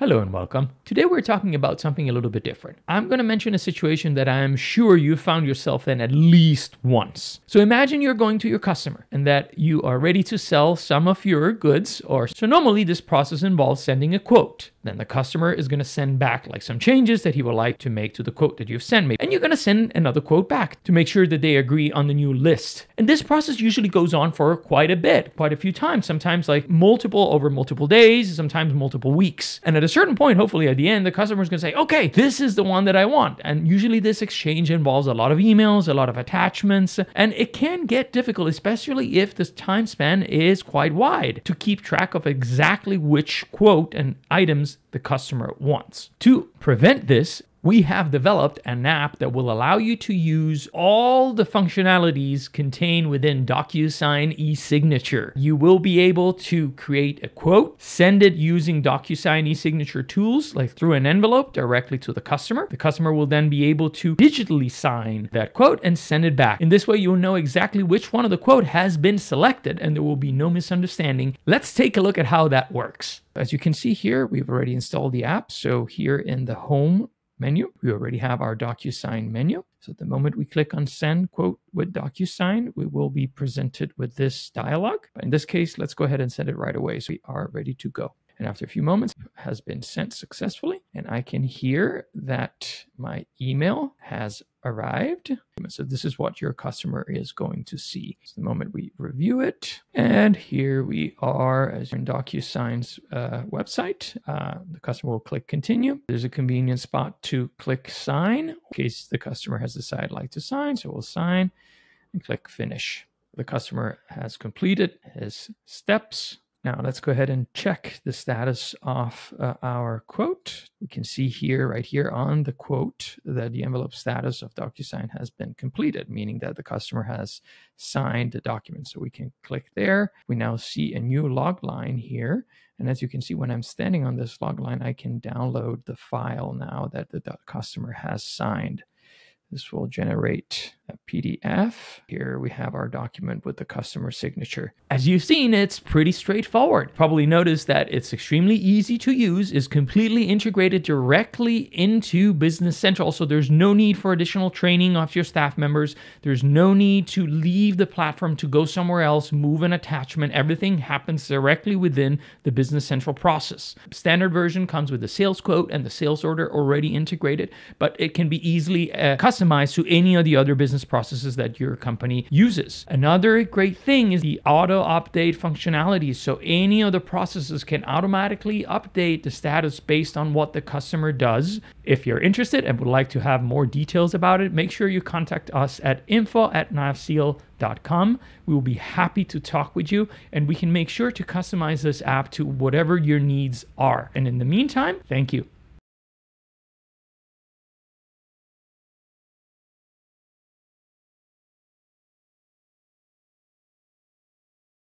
Hello and welcome. Today we're talking about something a little bit different. I'm going to mention a situation that I am sure you found yourself in at least once. So imagine you're going to your customer and that you are ready to sell some of your goods or so normally this process involves sending a quote. Then the customer is going to send back like some changes that he would like to make to the quote that you've sent me. And you're going to send another quote back to make sure that they agree on the new list. And this process usually goes on for quite a bit, quite a few times, sometimes like multiple over multiple days, sometimes multiple weeks. And at a certain point, hopefully at the end, the customer is going to say, okay, this is the one that I want. And usually this exchange involves a lot of emails, a lot of attachments, and it can get difficult, especially if the time span is quite wide to keep track of exactly which quote and items the customer wants. To prevent this, we have developed an app that will allow you to use all the functionalities contained within DocuSign e-signature. You will be able to create a quote, send it using DocuSign e-signature tools, like through an envelope directly to the customer. The customer will then be able to digitally sign that quote and send it back. In this way, you'll know exactly which one of the quote has been selected and there will be no misunderstanding. Let's take a look at how that works. As you can see here, we've already installed the app. So here in the home menu. We already have our DocuSign menu. So the moment we click on send quote with DocuSign, we will be presented with this dialog. In this case, let's go ahead and send it right away. So we are ready to go. And after a few moments, has been sent successfully. And I can hear that my email has arrived. So this is what your customer is going to see. The moment we review it, and here we are as in DocuSign's uh, website. Uh, the customer will click continue. There's a convenient spot to click sign in case the customer has decided like to sign. So we'll sign and click finish. The customer has completed his steps now let's go ahead and check the status of uh, our quote. We can see here, right here on the quote, that the envelope status of DocuSign has been completed, meaning that the customer has signed the document. So we can click there. We now see a new log line here. And as you can see, when I'm standing on this log line, I can download the file now that the customer has signed. This will generate PDF. Here we have our document with the customer signature. As you've seen, it's pretty straightforward. Probably noticed that it's extremely easy to use, is completely integrated directly into Business Central. So there's no need for additional training of your staff members. There's no need to leave the platform to go somewhere else, move an attachment. Everything happens directly within the Business Central process. Standard version comes with the sales quote and the sales order already integrated, but it can be easily uh, customized customized to any of the other business processes that your company uses. Another great thing is the auto update functionality. So any of the processes can automatically update the status based on what the customer does. If you're interested and would like to have more details about it, make sure you contact us at info at navseal.com. We will be happy to talk with you and we can make sure to customize this app to whatever your needs are. And in the meantime, thank you.